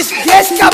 Yes, come